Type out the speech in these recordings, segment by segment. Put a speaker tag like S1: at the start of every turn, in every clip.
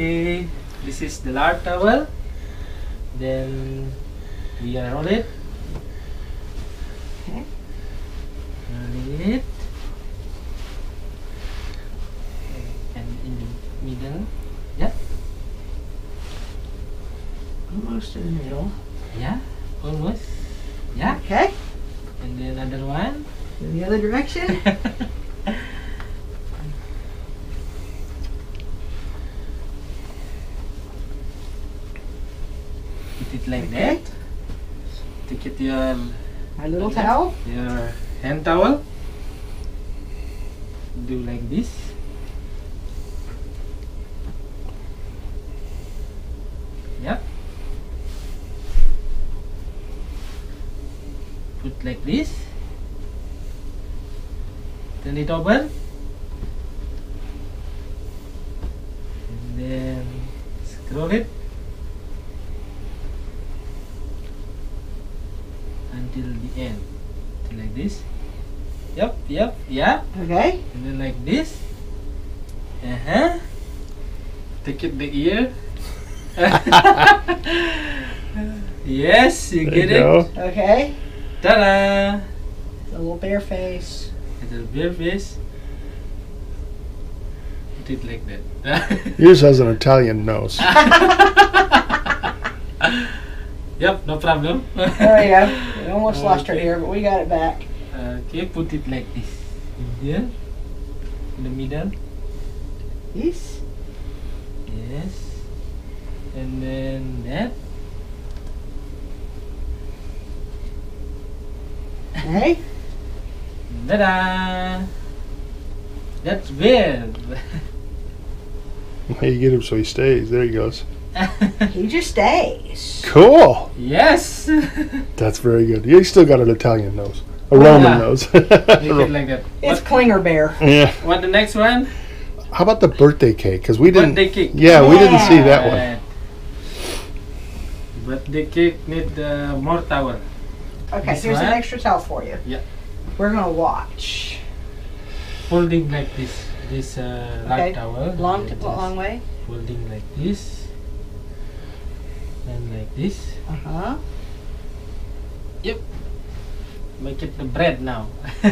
S1: Okay, this is the large towel. Then we gonna roll it.
S2: Okay.
S1: Roll it. And in the middle. Yeah,
S2: Almost in the middle.
S1: yeah, almost. Yeah,
S2: Okay.
S1: and then another one.
S2: In the other direction.
S1: Put it like
S2: Okay.
S1: that. Take it your um,
S2: My little towel.
S1: your hand towel. Do like this. Yep. Put like this. Turn it over. And then scroll it until the end. Like this. Yep, yep, yeah.
S2: Okay.
S1: And then like this. Uh huh. Take it the ear. yes, you
S3: There
S1: get
S3: you
S1: it.
S3: go.
S2: Okay.
S1: Ta-da!
S2: The little bear face.
S1: A Little bear face. Put it like that.
S3: Yours has an Italian nose.
S1: yep, no problem.
S2: There you go. We almost lost her
S1: Okay.
S2: here, but we got it back.
S1: Okay, put it like this. In here. In the middle.
S2: Yes.
S1: Yes. And then that.
S2: hey
S1: Ta-da! That's weird.
S3: you get him so he stays. There he goes.
S2: He just stays.
S3: Cool.
S1: yes!
S3: That's very good. You still got an Italian nose. A Roman
S1: Yeah.
S3: nose.
S1: it like that.
S2: It's
S1: What,
S2: Klinger Bear.
S3: yeah.
S1: what the next one?
S3: How about the birthday cake? Because we didn't.
S1: Birthday cake.
S3: Yeah, we didn't see that one.
S1: Right. Birthday cake need uh, more tower.
S2: Okay,
S1: This
S2: here's an
S1: one?
S2: extra towel for you.
S1: Yeah.
S2: We're gonna watch.
S1: Folding like this. This uh, large
S2: Okay.
S1: towel.
S2: Long,
S1: and
S2: t-
S1: just
S2: long way.
S1: Folding like this. And like this.
S2: Uh huh.
S1: Make it the bread now.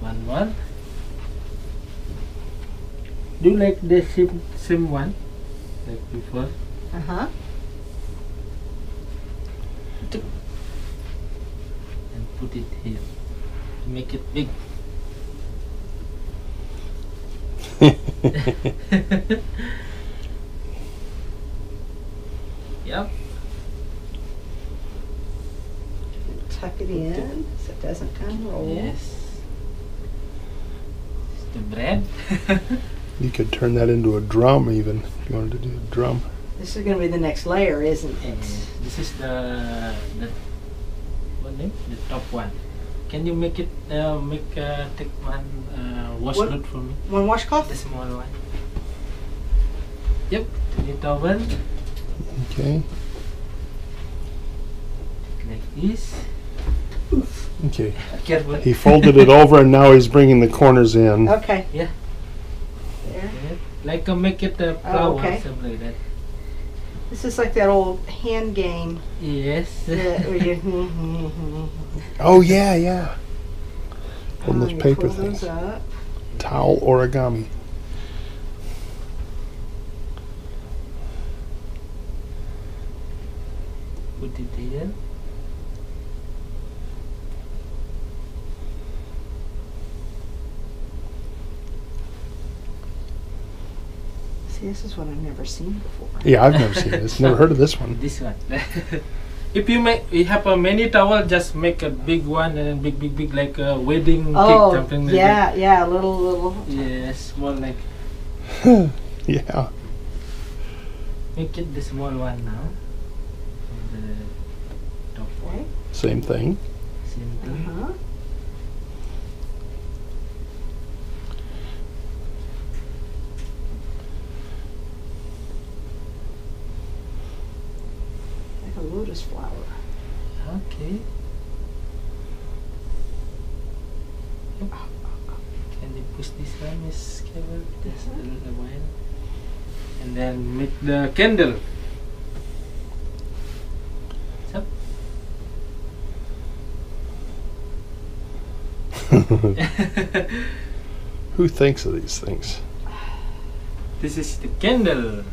S1: One one. Do you like the same same one like before.
S2: Uh huh.
S1: and put it here to make it big. yep.
S2: Tuck it in so it doesn't unroll.
S1: Yes. It's the bread.
S3: You could turn that into a drum, even if you wanted to do a drum.
S2: This is gonna be the next layer, isn't
S1: And
S2: it?
S1: this is the the what name? The top one. Can you make it uh, make uh, take one uh, wash
S2: What?
S1: for me?
S2: One washcloth.
S1: The small one. Yep. Turn it over
S3: Okay.
S1: like this.
S3: Okay.
S1: Careful.
S3: He folded it over, and now he's bringing the corners in.
S2: Okay.
S1: Yeah.
S2: There.
S1: Like uh, make it a flower,
S2: okay.
S1: something like that.
S2: This is like that old hand game.
S1: Yes.
S2: that where you- hmm, hmm, hmm,
S3: Oh yeah, yeah. Holding
S2: Oh,
S3: those
S2: you
S3: paper
S2: pull those
S3: things.
S2: up.
S3: Towel origami.
S1: Put it here.
S2: See, this is what I've never seen before.
S3: Yeah, I've never seen this. Never heard of this one.
S1: This one. if you make, you have a many towel, just make a big one and then big, big, big, like a wedding
S2: Oh,
S1: cake, something like
S2: yeah, yeah, a little, little.
S1: that. Yes, small like.
S3: yeah.
S1: Make it the small one now. The top one.
S3: Same thing.
S1: Same thing.
S2: Uh-huh. Like lotus flower.
S1: Okay. Yep. Can you push this one, Miss Kevin? Just a uh-huh. little while. And then make the candle.
S3: Who thinks of these things?
S1: This is the candle.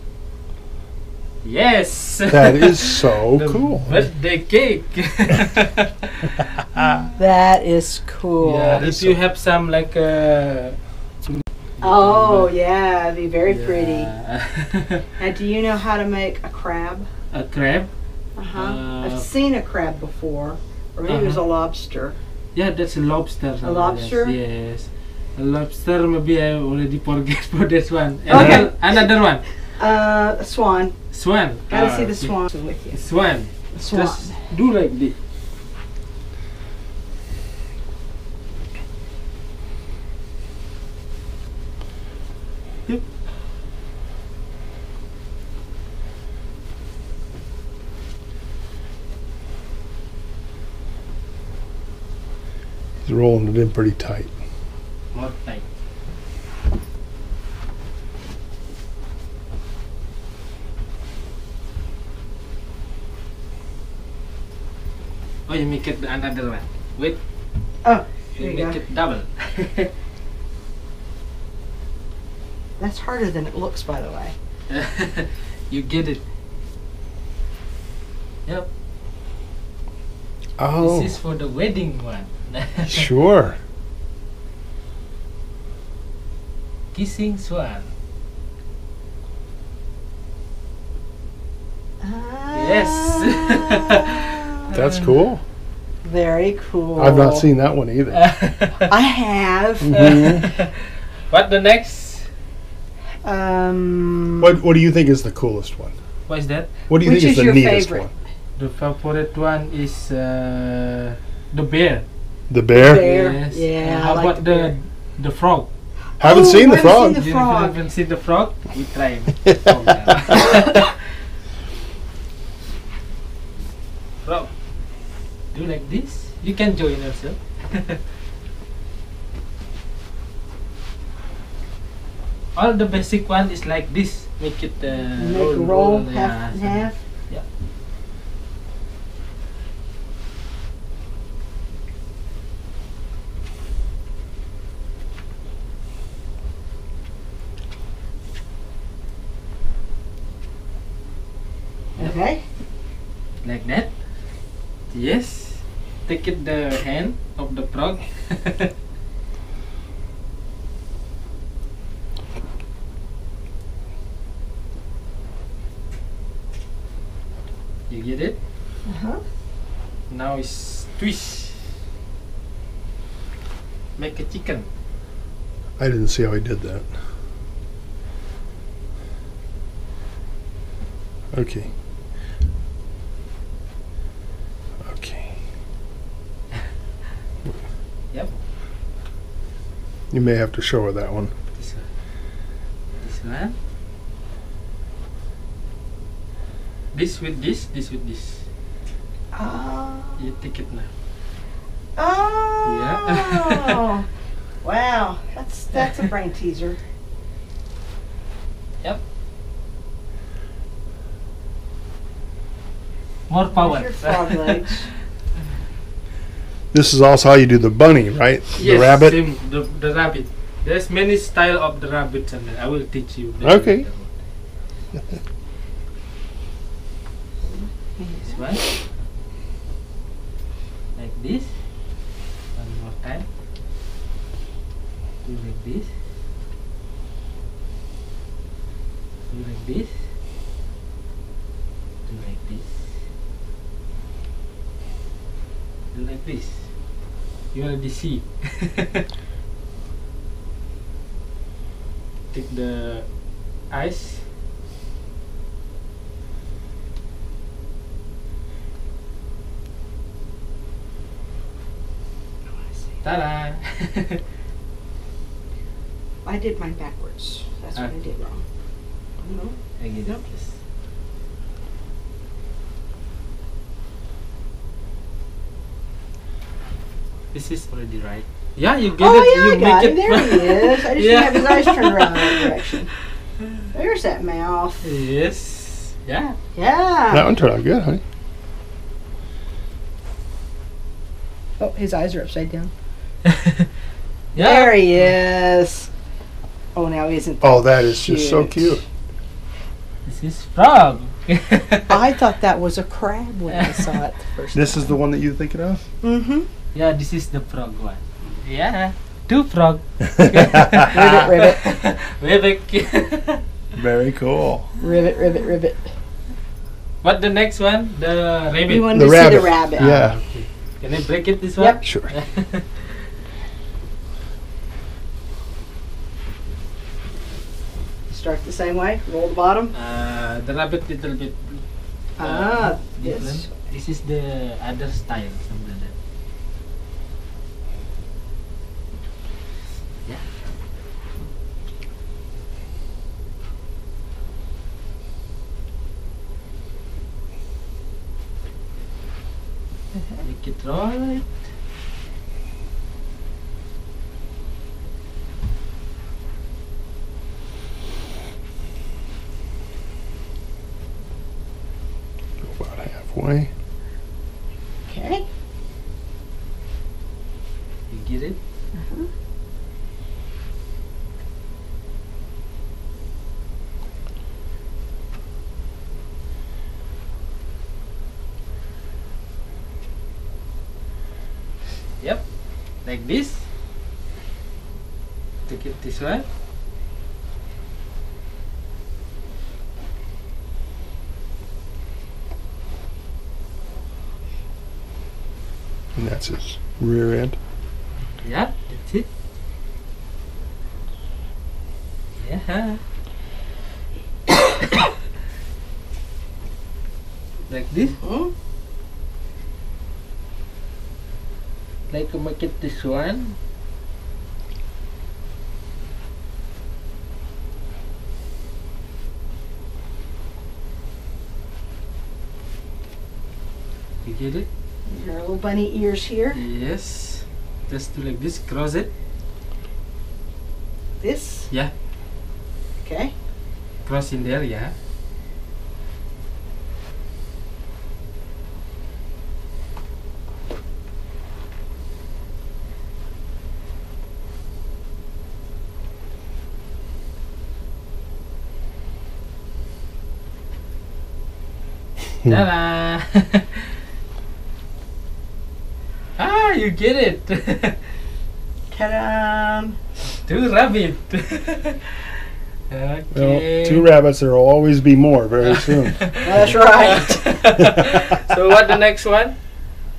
S1: Yes.
S3: That is so
S1: The
S3: cool.
S1: Birthday cake.
S2: That is cool.
S1: yeah,
S3: That is
S1: if you
S3: so-
S1: have some like uh,
S2: Oh yeah, it'd be very pretty.
S1: pretty.
S2: Now, do you know how to make a crab?
S1: a crab.
S2: Uh-huh.
S1: Uh,
S2: I've seen a crab before, or maybe it was a
S1: Uh-huh.
S2: lobster.
S1: Yeah, that's a lobster. A
S2: lobster?
S1: Yes. yes. A lobster. Maybe I already forget for this one.
S2: Okay.
S1: another- Another one.
S2: Uh, a swan.
S1: Swan.
S2: Gotta
S1: Ah,
S2: see the swan with you.
S1: Swan.
S2: Swan.
S1: Just do like this. Yep.
S3: He's rolling it in pretty tight.
S1: More tight. Oh, you make it the another one. Wait.
S2: Oh,
S1: You
S2: There you
S1: make
S2: go.
S1: it double.
S2: That's harder than it looks, by the way.
S1: you get it. Yep.
S3: Oh,
S1: This is for the wedding one.
S3: sure.
S1: Kissing swan.
S2: Ah. Yes.
S3: That's cool.
S2: Very cool.
S3: I've not seen that one either.
S2: I have.
S3: Mhm.
S1: what the next?
S2: Um,
S3: What What do you think is the coolest one?
S1: What is that?
S3: What do you
S2: Which
S3: think
S2: is
S3: is the
S2: your
S3: neatest
S2: favorite?
S3: one?
S1: The favorite one is uh, the bear.
S3: The bear.
S2: Bear.
S1: Yes.
S2: Yeah,
S1: how
S2: like
S1: about
S2: the
S1: the the frog?
S3: Haven't
S2: Oh,
S3: seen the frog.
S2: seen The
S1: you
S2: frog.
S1: haven't seen the frog? We try. frog. Do like this. You can join yourself. All the basic one is like this. Make it uh,
S2: Make a roll, half
S1: yeah,
S2: half.
S1: Yeah.
S2: Okay.
S1: like that yes take it the hand of the frog you get it
S2: Uh-huh.
S1: now it's twist make a chicken
S3: I didn't see how he did that. Okay. Okay.
S1: Yep.
S3: You may have to show her that one.
S1: this one this one eh? this with this this with this
S2: Oh.
S1: you take it now
S2: Oh.
S1: Yeah.
S2: wow. That's that's a brain teaser. Yep.
S1: More power
S2: There's your frog legs.
S3: This is also how you do the bunny, right? the rabbit.
S1: same, the, the rabbit. There's many style of the rabbit, and I will teach you.
S3: Okay.
S1: This one. Like this. One more time. Do like this. Do like this. Do like this. Do like this. You see. Take the ice. Ta-da!
S2: I did mine backwards. That's what ah. I did wrong. No.
S1: I get it. Yes. This is already right. Yeah, you get
S2: oh
S1: it.
S2: yeah,
S1: you
S2: I got him.
S1: make
S2: There he is. I just
S1: Yeah.
S2: didn't have his eyes turned around that direction. There's that mouth.
S1: Yes. Yeah.
S2: Yeah.
S3: That one turned out good, honey.
S2: Oh, his eyes are upside down.
S1: yeah.
S2: There he is. Oh, now he isn't.
S3: Oh, that is just so
S2: Cute.
S3: cute.
S1: This is frog.
S2: I thought that was a crab when I saw it the first
S3: This is the one that you're thinking of?
S2: Mm-hmm.
S1: Yeah, this is the frog one. Yeah. Two frog.
S2: Ribbit, ribbit,
S1: Ribbit.
S3: Very cool.
S2: ribbit, ribbit, ribbit.
S1: what the next one? The rabbit.
S2: We wanted
S3: The
S2: to see
S3: rabbit.
S2: the rabbit.
S3: Yeah.
S1: Okay. Can I break it this one?
S2: Yep.
S3: Sure.
S2: Start the same way. Roll the bottom.
S1: uh, the rabbit little bit. uh,
S2: Ah,
S1: different.
S2: this.
S1: This is the other style, something like that. Yeah. Make it right.
S3: Go about halfway.
S2: Okay.
S1: You get it? Yep, like this. Take it this way.
S3: And that's his rear end.
S1: Yeah, that's it. Yeah. like this.
S2: Hmm?
S1: Like make it this one. You get it?
S2: Your little bunny ears here.
S1: Yes. Just do like this, cross it.
S2: This.
S1: Yeah.
S2: Okay.
S1: Cross in there, yeah. Ta-da! you get it!
S2: Ta-da!
S1: Two rabbit. okay.
S3: Well, two rabbits, there will always be more very soon.
S2: That's right.
S1: so what the next one?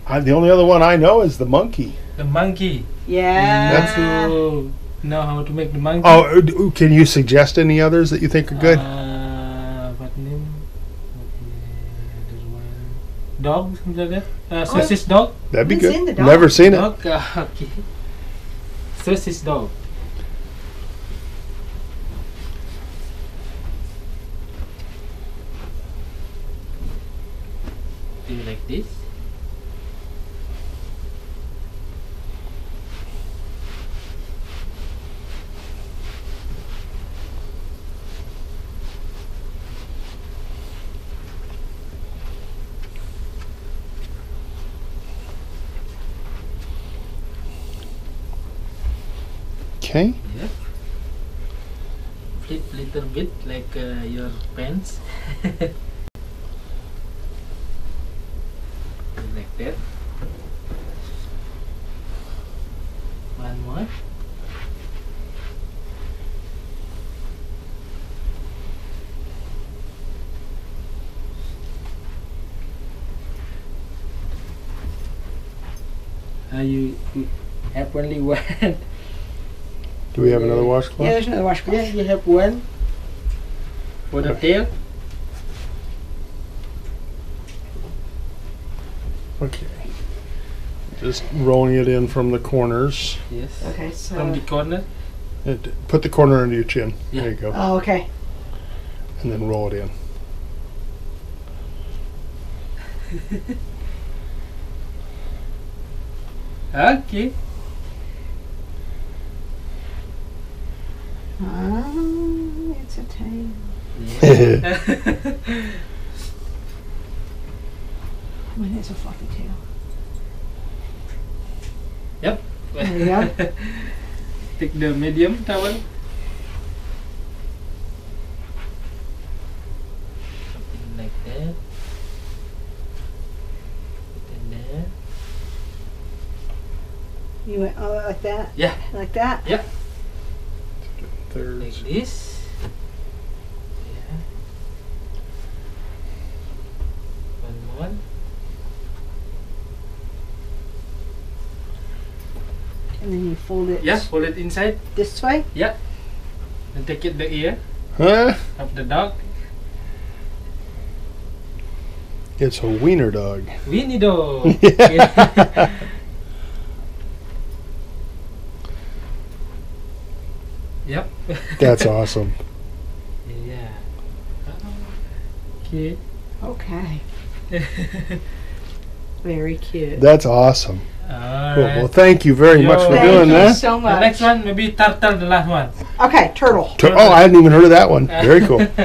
S3: I, the only other one I know is the monkey.
S1: The monkey.
S2: Yeah.
S3: That's
S1: to know how to make the monkey.
S3: Oh, uh, can you suggest any others that you think are good?
S1: Uh, what name? Okay, there's one. Dog, something like that. Uh, sausage dog.
S3: That'd be good.
S2: seen the.
S3: Never seen it.
S1: Dog. Uh, okay. Sausage dog. Do you like this?
S3: Okay.
S1: Yep. Flip little bit like uh, your pants. like that. One more. Uh, you, you have only one.
S3: Do we have another washcloth?
S2: Yeah,
S3: washcloth?
S2: there's another washcloth.
S1: Yeah, you have one for the tail.
S3: Okay. Just rolling it in from the corners.
S1: Yes.
S2: Okay, so.
S1: From the corner.
S3: And Put the corner under your chin.
S1: Yeah.
S3: There you go.
S2: Oh, okay.
S3: And then roll it in.
S1: Okay.
S2: It's a tail.
S1: Yeah.
S2: When it's a fluffy tail.
S1: yep.
S2: There you go.
S1: Take the medium towel. Something like that. Put in there.
S2: You went oh like that?
S1: Yeah.
S2: Like that?
S1: Like this. Yeah. One more.
S2: And then you fold it
S1: Yeah, fold it inside.
S2: this way. Yeah.
S1: And take it the ear
S3: Huh?
S1: of the dog.
S3: It's a wiener dog.
S1: Winnie dog.
S3: Yeah.
S1: yep.
S3: That's awesome.
S1: Yeah. Okay.
S2: Okay. Very cute.
S3: That's awesome.
S1: Alright.
S3: Cool. Well, thank you very much for
S2: Thank
S3: doing
S2: you
S3: that.
S2: so
S1: the
S2: much.
S1: next one maybe turtle, the last one.
S2: Okay, turtle.
S3: Tur- Oh, I hadn't even heard of that one. Very cool.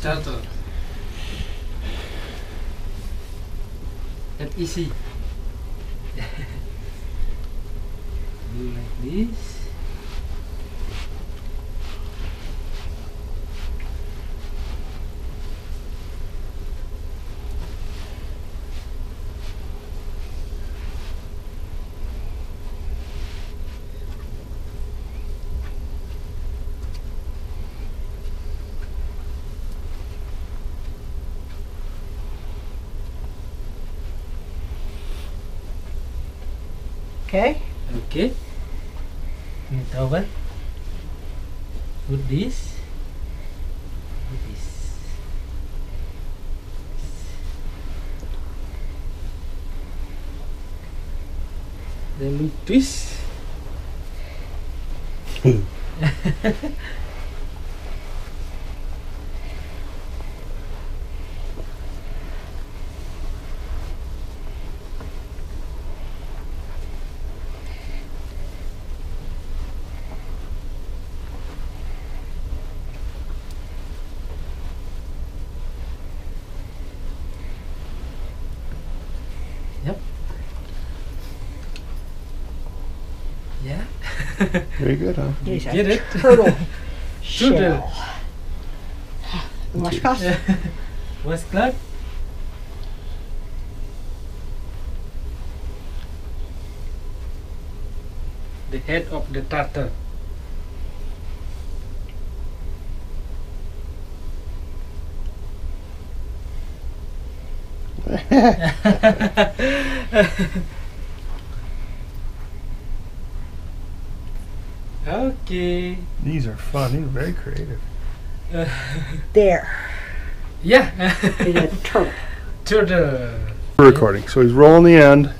S1: turtle. That easy. Do like this.
S2: Okay.
S1: Okay. Ini towel. Put this. Put this. Then we twist. Yeah.
S3: Very good, huh?
S2: Here's a
S1: Get it?
S2: turtle
S1: Turtle.
S2: shell. Washcloth?
S1: What's that? The head of the turtle. Okay.
S3: These are fun. These are very creative.
S2: There.
S1: yeah.
S2: Is a turtle.
S1: Turtle.
S3: We're recording. So he's rolling the end.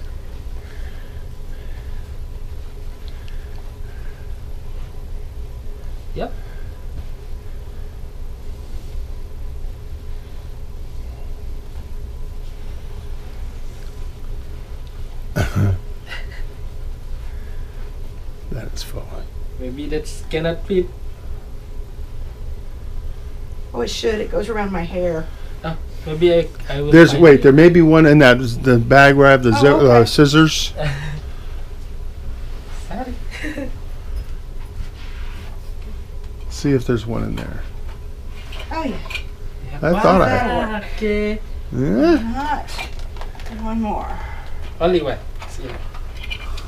S1: Yep.
S3: That is fun.
S1: Maybe that's cannot fit.
S2: Oh, it should. It goes around my hair.
S1: Maybe I, I will.
S3: There's
S1: find
S3: wait.
S1: it.
S3: There may be one in that the bag where I have the
S2: Oh,
S3: zi-
S2: okay.
S3: uh, scissors.
S1: Sorry.
S3: See if there's one in there.
S2: Oh, yeah.
S3: I thought I
S2: had
S1: Okay.
S3: Yeah.
S2: Not. One more.
S1: Only one. See.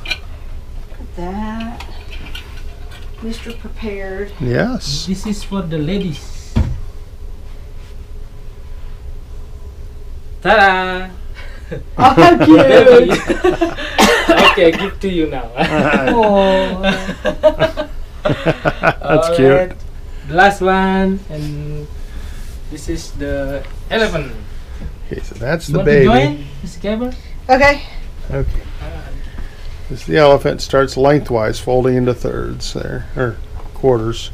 S2: Put that. Mr. Prepared.
S3: Yes.
S1: This is for the ladies. Ta-da!
S2: Oh, how cute.
S1: okay, give to you now.
S2: oh.
S3: That's cute.
S1: Alright, The last one, and this is the elephant.
S3: Okay, so that's
S1: You
S3: the
S1: want to
S3: baby.
S1: join, Miss Gabber?
S2: Okay.
S3: Okay. This the elephant starts lengthwise, folding into thirds there or quarters.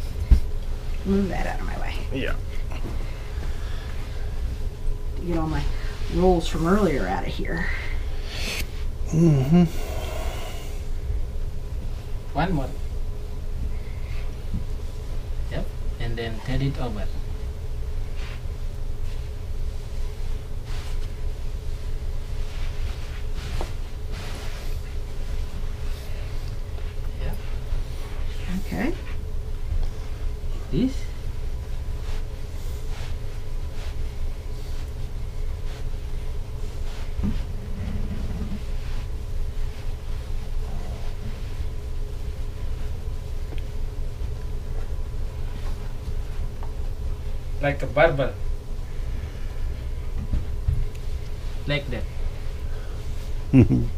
S2: Move that out of my way.
S3: Yeah.
S2: To get all my rolls from earlier out of here.
S3: Mm-hmm.
S1: One more. Yep. And then turn it over.
S2: Okay.
S1: This. Like a barbell. Like that. And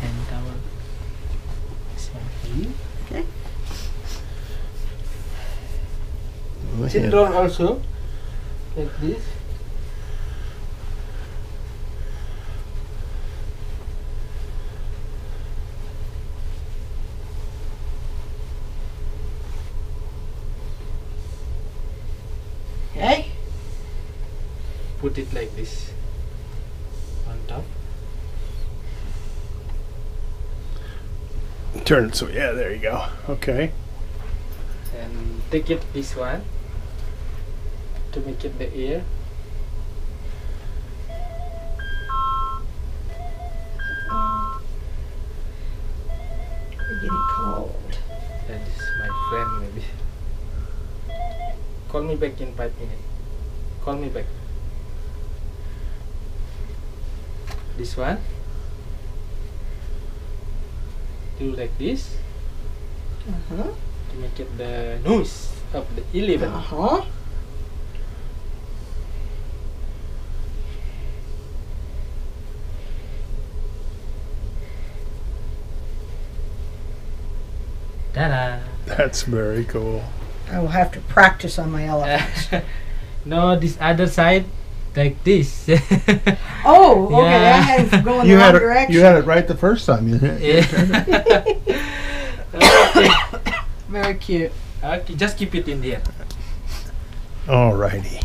S1: hand towel. This one for you.
S2: Okay.
S1: Sit also. Like this.
S2: Okay.
S1: Put it like this. On top.
S3: Turn it so yeah, there you go. Okay.
S1: And take it this one. To make it the ear.
S2: We're getting cold.
S1: That is my friend maybe. Call me back in five minutes. Call me back. This one. Do like this
S2: Uh-huh.
S1: to make it the nose of the elephant.
S2: Uh-huh.
S1: Ta-da!
S3: That's very cool.
S2: I will have to practice on my elephants.
S1: no, this other side, like this.
S2: oh, okay.
S1: Yeah.
S2: I had it going
S3: You
S2: the
S3: had
S2: wrong
S3: it.
S2: direction.
S3: You had it right the first time. You hit.
S1: yeah.
S2: Very cute.
S1: okay, just keep it in there.
S3: Alrighty.